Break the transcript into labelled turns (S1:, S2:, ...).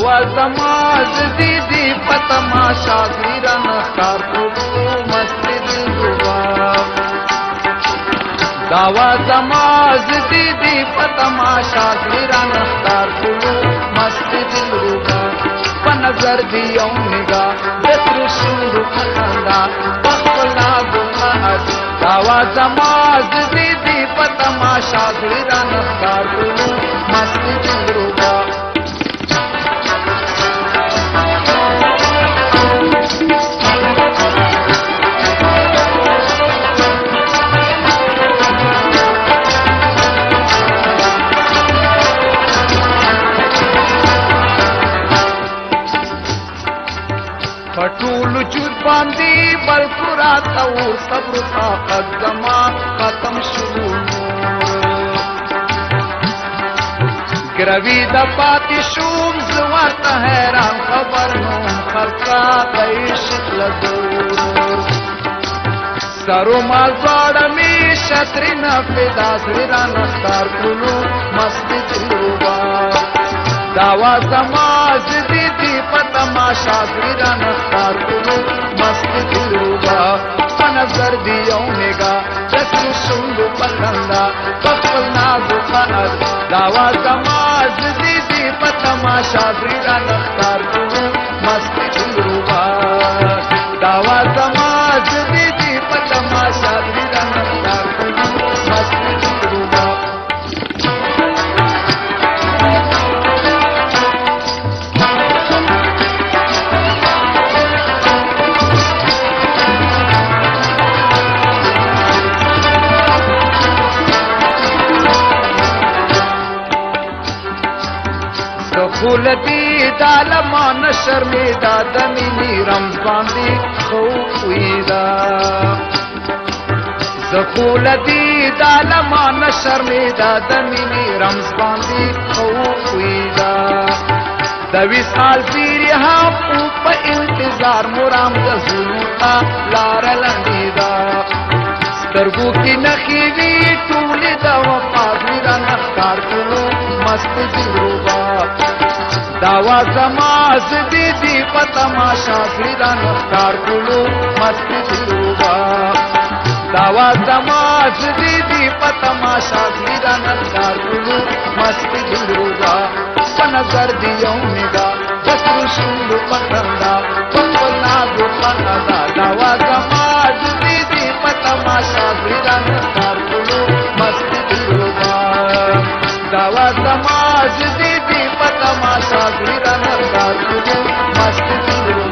S1: او زما زدي دي پتما شاګيران خار کو مستي دل روا دا وا زما زدي دي پتما شاګيران خار کو مستي دل روا په نظر دي او نگا دتر شور خندا پخلا ګما دا وا زما زدي دي پتما شاګيران خار کو مستي دل روا ټول وجود باندې بل قرات او صبر طاقت زما ختم شو گروی د پاتې شوم زوات حیران خبر نو خلقا قیش لدو سرو مال زړه می شتری نه پیدا سری را نستار کولو مستی چلوبا داوا زما تھی پتما شادی رستا تر مست روا نظر بھی آنے گا جتر سنگ پپل پتما تو ناد گا جی پتما شادی ر غولتی دالمان شرمیدا دمینی رم باندې خو ویدا زغولتی دالمان شرمیدا دمینی رم باندې خو ویدا د وسال پیر هم په انتظار مرام د زلوتا لار لنډیدا سترګو کې نخې وی ټول د وفا کارکونو مست دروبا داوا زماز دی دی پتا ما شاکری دا نخکار کلو مست دروبا داوا زماز دی دی پتا ما شاکری دا نخکار کلو مست دروبا پنظر دیو نگا جسر شنگو پتندا پپنا گو پتندا गावा समाज दीदी पता माता वीरा नंदा तुझे मस्त तुझे